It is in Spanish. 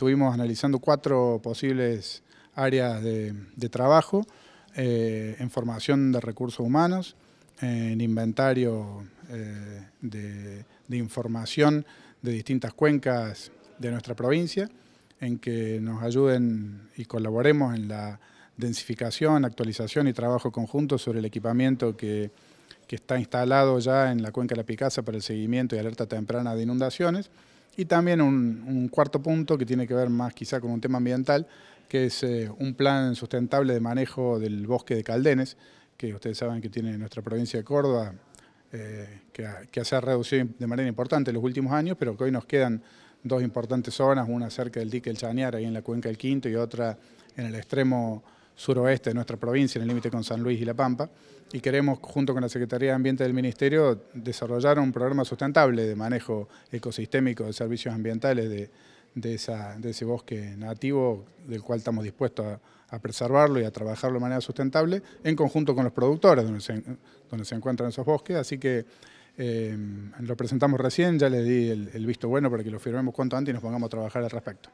estuvimos analizando cuatro posibles áreas de, trabajo eh, en formación de recursos humanos, en inventario eh, de, información de distintas cuencas de nuestra provincia, en que nos ayuden y colaboremos en la densificación, actualización y trabajo conjunto sobre el equipamiento que, está instalado ya en la cuenca de la Picasa para el seguimiento y alerta temprana de inundaciones. Y también un, cuarto punto que tiene que ver más quizá con un tema ambiental, que es eh, un plan sustentable de manejo del bosque de Caldenes, que ustedes saben que tiene nuestra provincia de Córdoba, eh, que, se ha reducido de manera importante en los últimos años, pero que hoy nos quedan dos importantes zonas, una cerca del dique El Chañar, ahí en la cuenca del Quinto, y otra en el extremo suroeste de nuestra provincia, en el límite con San Luis y La Pampa, y queremos, junto con la Secretaría de Ambiente del Ministerio, desarrollar un programa sustentable de manejo ecosistémico de servicios ambientales de, de, ese bosque nativo, del cual estamos dispuestos a, preservarlo y a trabajarlo de manera sustentable, en conjunto con los productores donde se, encuentran esos bosques, así que eh, lo presentamos recién, ya les di el, el visto bueno para que lo firmemos cuanto antes y nos pongamos a trabajar al respecto.